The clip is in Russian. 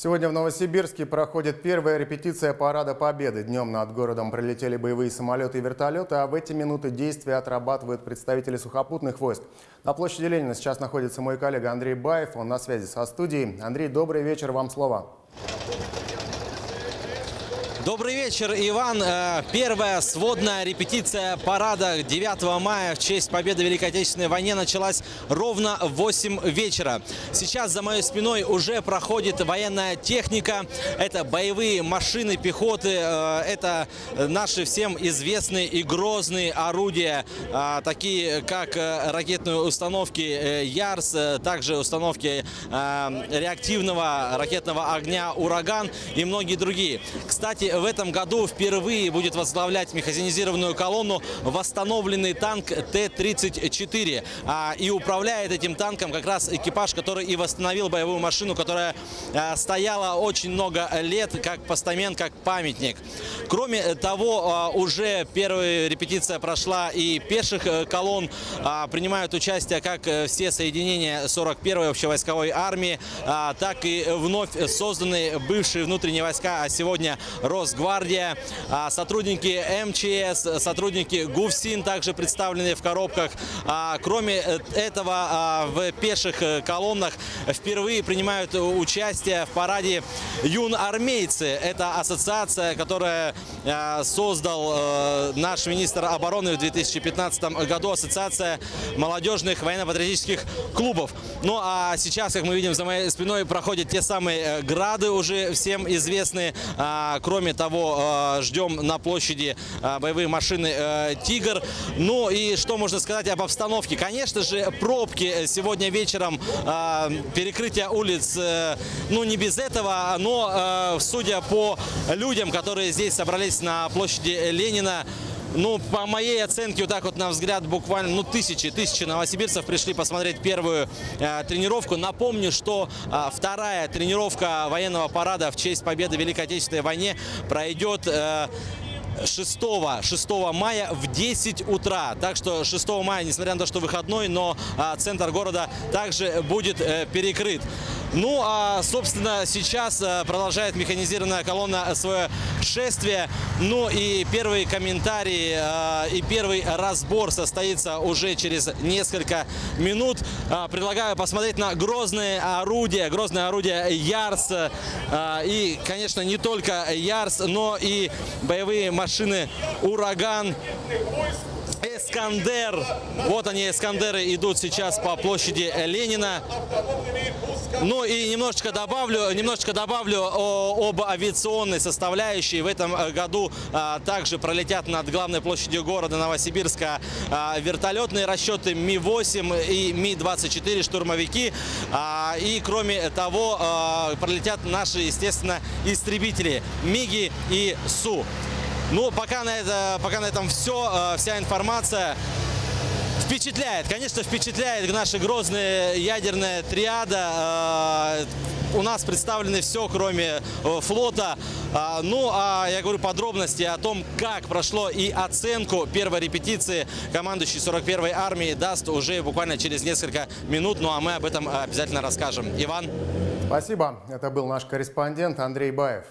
Сегодня в Новосибирске проходит первая репетиция Парада Победы. Днем над городом пролетели боевые самолеты и вертолеты, а в эти минуты действия отрабатывают представители сухопутных войск. На площади Ленина сейчас находится мой коллега Андрей Баев, он на связи со студией. Андрей, добрый вечер, вам слово. Добрый вечер, Иван. Э, первая сводная репетиция парада 9 мая в честь победы в Великой Отечественной войне началась ровно в 8 вечера. Сейчас за моей спиной уже проходит военная техника. Это боевые машины пехоты, э, это наши всем известные и грозные орудия, э, такие как ракетные установки «Ярс», также установки реактивного ракетного огня «Ураган» и многие другие. Кстати, в этом году впервые будет возглавлять механизированную колонну восстановленный танк Т-34. А, и управляет этим танком как раз экипаж, который и восстановил боевую машину, которая а, стояла очень много лет как постамент, как памятник. Кроме того, а, уже первая репетиция прошла и пеших э, колонн принимают участие как э, все соединения 41-й общевойсковой армии, так и вновь созданные бывшие внутренние войска, а сегодня Рос Росгвардия, а, сотрудники МЧС, сотрудники ГУФСИН также представлены в коробках. А, кроме этого, а, в пеших э, колоннах впервые принимают участие в параде юнармейцы. Это ассоциация, которая создал э, наш министр обороны в 2015 году, ассоциация молодежных военно-патриотических клубов. Ну а сейчас, как мы видим за моей спиной, проходят те самые э, грады, уже всем известные. Кроме того, э, ждем на площади э, боевые машины э, «Тигр». Ну и что можно сказать об обстановке? Конечно же, пробки сегодня вечером, перекрытие улиц, ну не без этого, но судя по людям, которые здесь собрались на площади Ленина, ну, по моей оценке, вот так вот на взгляд, буквально, ну, тысячи, тысячи новосибирцев пришли посмотреть первую э, тренировку. Напомню, что э, вторая тренировка военного парада в честь победы в Великой Отечественной войне пройдет... Э, 6, 6 мая в 10 утра. Так что 6 мая, несмотря на то, что выходной, но а, центр города также будет э, перекрыт. Ну, а, собственно, сейчас э, продолжает механизированная колонна свое шествие. Ну и первые комментарии э, и первый разбор состоится уже через несколько минут. Предлагаю посмотреть на грозные орудия, грозное орудие Ярс. И, конечно, не только Ярс, но и боевые машины «Ураган». Эскандер. Вот они, Эскандеры, идут сейчас по площади Ленина. Ну и немножечко добавлю, немножечко добавлю об авиационной составляющей. В этом э, году а, также пролетят над главной площадью города Новосибирска а, вертолетные расчеты Ми-8 и Ми-24 штурмовики. А, и кроме того, пролетят наши, естественно, истребители Миги и Су. Ну, пока на, это, пока на этом все, э, вся информация. Впечатляет, конечно, впечатляет наша грозная ядерная триада. Э, у нас представлены все, кроме э, флота. Ну, а я говорю подробности о том, как прошло и оценку первой репетиции командующий 41-й армии даст уже буквально через несколько минут. Ну, а мы об этом обязательно расскажем. Иван. Спасибо. Это был наш корреспондент Андрей Баев.